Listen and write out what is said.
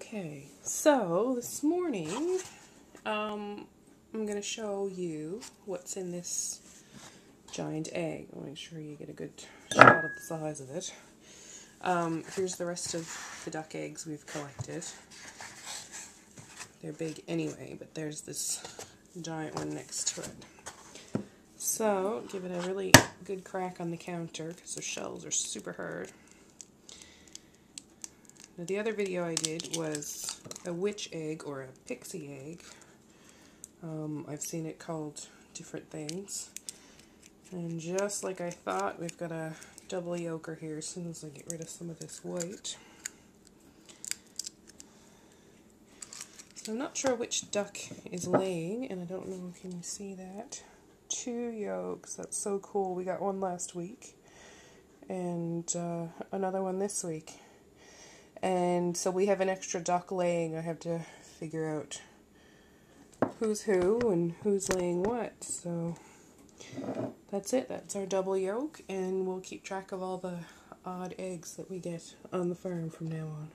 Okay, so this morning um, I'm going to show you what's in this giant egg. I'll make sure you get a good shot of the size of it. Um, here's the rest of the duck eggs we've collected. They're big anyway, but there's this giant one next to it. So, give it a really good crack on the counter because the shells are super hard. Now the other video I did was a witch egg or a pixie egg. Um, I've seen it called different things. And just like I thought, we've got a double yolker here as soon as I get rid of some of this white. So I'm not sure which duck is laying, and I don't know if you can see that. Two yolks, that's so cool. We got one last week, and uh, another one this week. And so we have an extra duck laying. I have to figure out who's who and who's laying what. So that's it. That's our double yolk. And we'll keep track of all the odd eggs that we get on the farm from now on.